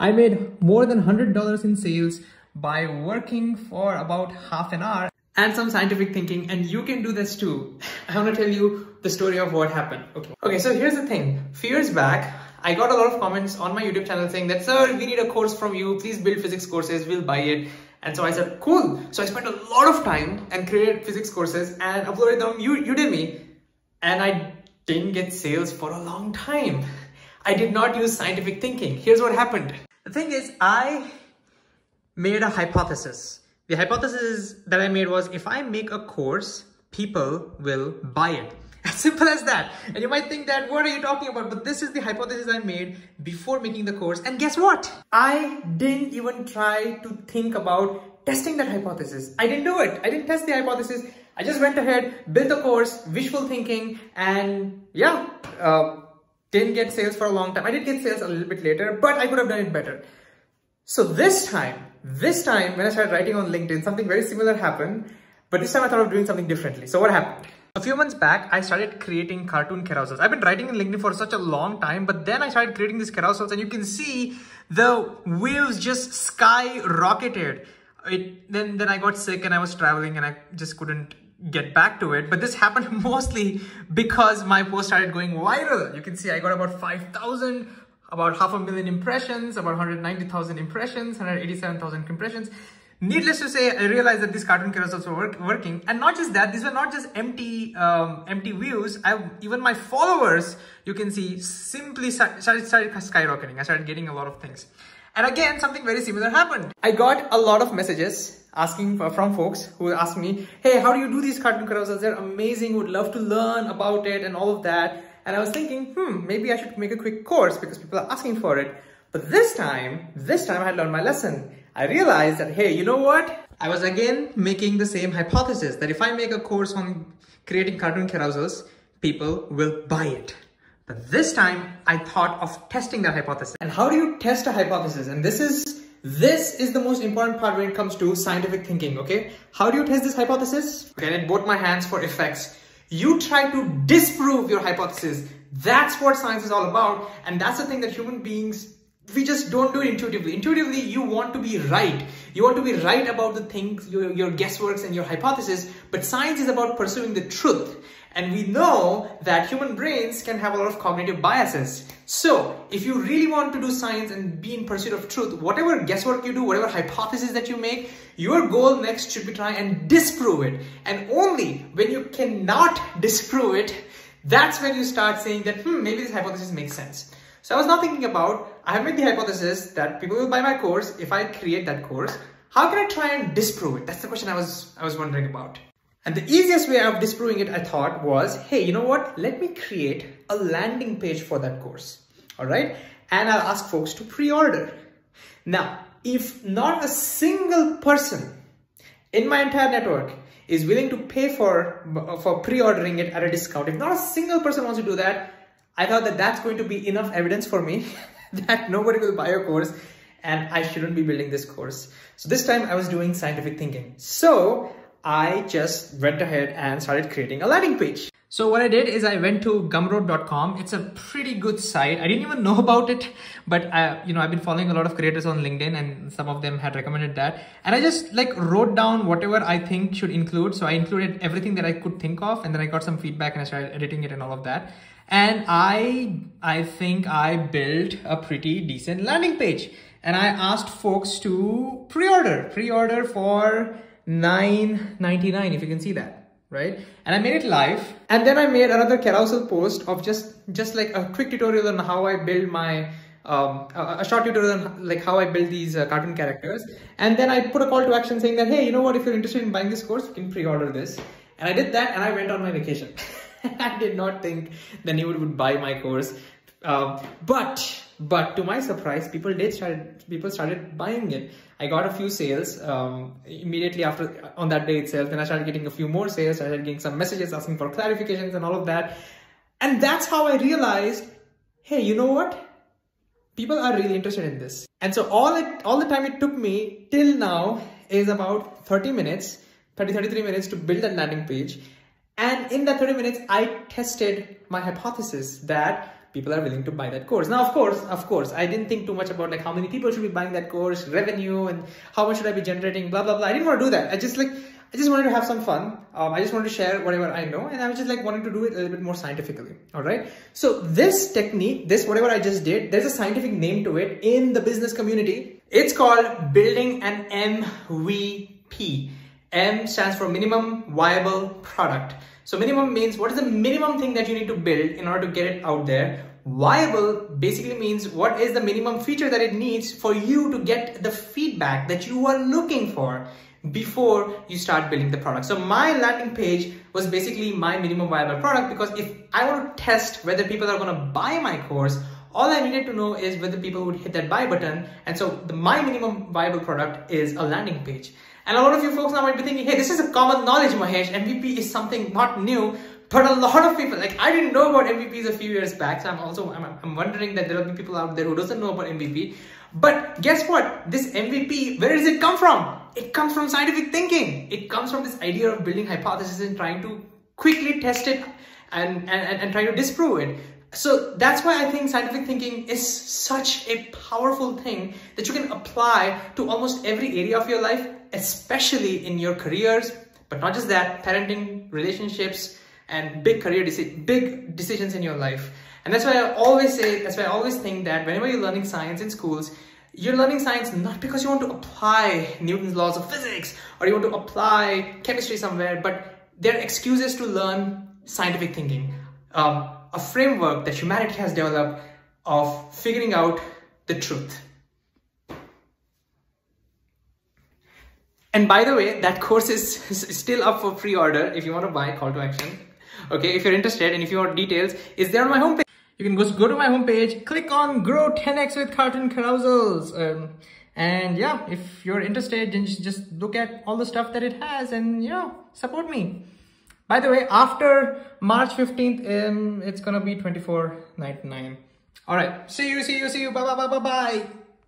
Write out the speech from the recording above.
I made more than $100 in sales by working for about half an hour and some scientific thinking and you can do this too. I want to tell you the story of what happened. Okay. Okay, so here's the thing. Few years back, I got a lot of comments on my YouTube channel saying that, sir, we need a course from you. Please build physics courses. We'll buy it. And so I said, cool. So I spent a lot of time and created physics courses and uploaded them on Udemy. And I didn't get sales for a long time. I did not use scientific thinking. Here's what happened. The thing is, I made a hypothesis. The hypothesis that I made was if I make a course, people will buy it. As simple as that. And you might think that, what are you talking about? But this is the hypothesis I made before making the course. And guess what? I didn't even try to think about testing that hypothesis. I didn't do it. I didn't test the hypothesis. I just went ahead, built the course, wishful thinking, and yeah, uh, didn't get sales for a long time. I did get sales a little bit later, but I could have done it better. So this time, this time when I started writing on LinkedIn, something very similar happened, but this time I thought of doing something differently. So what happened? A few months back, I started creating cartoon carousels. I've been writing in LinkedIn for such a long time, but then I started creating these carousels and you can see the waves just skyrocketed. It, then, then I got sick and I was traveling and I just couldn't get back to it. But this happened mostly because my post started going viral. You can see I got about 5,000, about half a million impressions, about 190,000 impressions, 187,000 impressions. Needless to say, I realized that these cartoon carousels were work, working. And not just that, these were not just empty um, empty views. I Even my followers, you can see, simply started, started skyrocketing. I started getting a lot of things. And again, something very similar happened. I got a lot of messages asking from folks who ask me, hey, how do you do these cartoon carousels? They're amazing, would love to learn about it and all of that. And I was thinking, hmm, maybe I should make a quick course because people are asking for it. But this time, this time I had learned my lesson. I realized that, hey, you know what? I was again making the same hypothesis that if I make a course on creating cartoon carousels, people will buy it. But this time I thought of testing that hypothesis. And how do you test a hypothesis? And this is this is the most important part when it comes to scientific thinking, okay? How do you test this hypothesis? Okay, in both my hands for effects. You try to disprove your hypothesis. That's what science is all about. And that's the thing that human beings we just don't do it intuitively. Intuitively, you want to be right. You want to be right about the things, your, your guessworks and your hypothesis, but science is about pursuing the truth. And we know that human brains can have a lot of cognitive biases. So if you really want to do science and be in pursuit of truth, whatever guesswork you do, whatever hypothesis that you make, your goal next should be try and disprove it. And only when you cannot disprove it, that's when you start saying that, hmm, maybe this hypothesis makes sense. So I was now thinking about, I have made the hypothesis that people will buy my course if I create that course. How can I try and disprove it? That's the question I was, I was wondering about. And the easiest way of disproving it, I thought, was, hey, you know what? Let me create a landing page for that course. All right. And I'll ask folks to pre-order. Now, if not a single person in my entire network is willing to pay for, for pre-ordering it at a discount, if not a single person wants to do that, I thought that that's going to be enough evidence for me that nobody will buy a course and I shouldn't be building this course. So this time I was doing scientific thinking. So I just went ahead and started creating a landing page. So what I did is I went to gumroad.com. It's a pretty good site. I didn't even know about it, but I, you know, I've been following a lot of creators on LinkedIn and some of them had recommended that. And I just like wrote down whatever I think should include. So I included everything that I could think of and then I got some feedback and I started editing it and all of that. And I, I think I built a pretty decent landing page and I asked folks to pre-order, pre-order for 9.99 if you can see that right and i made it live and then i made another carousel post of just just like a quick tutorial on how i build my um, a, short tutorial on like how I build these uh, cartoon characters. And then I put a call to action saying that, hey, you know what, if you're interested in buying this course, you can pre-order this. And I did that and I went on my vacation. I did not think that anyone would buy my course. Um, but but to my surprise, people did started people started buying it. I got a few sales um, immediately after on that day itself. Then I started getting a few more sales. I started getting some messages asking for clarifications and all of that. And that's how I realized, hey, you know what? People are really interested in this. And so all it all the time it took me till now is about 30 minutes, 30 33 minutes to build that landing page. And in that 30 minutes, I tested my hypothesis that people are willing to buy that course. Now, of course, of course, I didn't think too much about like how many people should be buying that course, revenue, and how much should I be generating, blah blah blah. I didn't want to do that. I just like I just wanted to have some fun. Um, I just wanted to share whatever I know, and I was just like wanting to do it a little bit more scientifically. All right. So this technique, this whatever I just did, there's a scientific name to it in the business community. It's called building an MVP. M stands for minimum viable product. So minimum means what is the minimum thing that you need to build in order to get it out there. Viable basically means what is the minimum feature that it needs for you to get the feedback that you are looking for before you start building the product. So my landing page was basically my minimum viable product because if I want to test whether people are going to buy my course, all I needed to know is whether people would hit that buy button. And so the, my minimum viable product is a landing page. And a lot of you folks now might be thinking, hey, this is a common knowledge, Mahesh. MVP is something not new. But a lot of people, like I didn't know about MVPs a few years back. So I'm also, I'm, I'm wondering that there will be people out there who doesn't know about MVP. But guess what? This MVP, where does it come from? It comes from scientific thinking. It comes from this idea of building hypothesis and trying to quickly test it and, and, and, trying to disprove it. So that's why I think scientific thinking is such a powerful thing that you can apply to almost every area of your life, especially in your careers, but not just that, parenting, relationships, and big career deci big decisions in your life. And that's why I always say, that's why I always think that whenever you're learning science in schools, you're learning science not because you want to apply Newton's laws of physics or you want to apply chemistry somewhere, but they're excuses to learn scientific thinking. Um, a framework that humanity has developed of figuring out the truth. And by the way, that course is, still up for pre-order if you want to buy call to action. Okay, if you're interested and if you want details, is there on my homepage. You can go, go to my homepage, click on Grow 10x with Cartoon Carousels. Um, and yeah, if you're interested, then just look at all the stuff that it has and, you know, support me. By the way, after March 15th, um, it's gonna be 24.99. All right, see you, see you, see you. Bye, bye, bye, bye, bye.